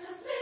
just me.